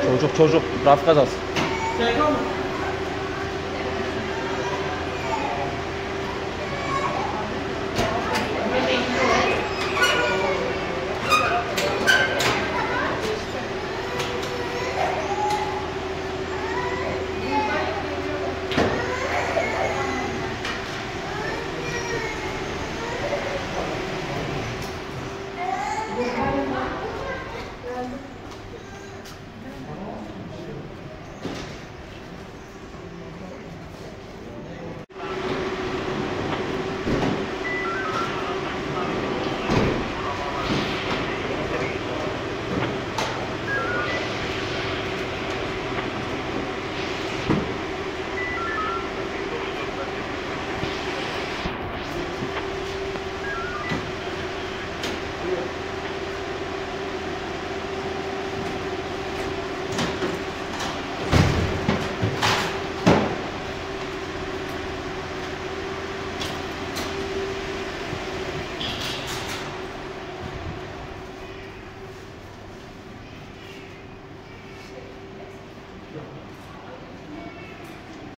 Çocuk çocuk. Raf kazası. Şey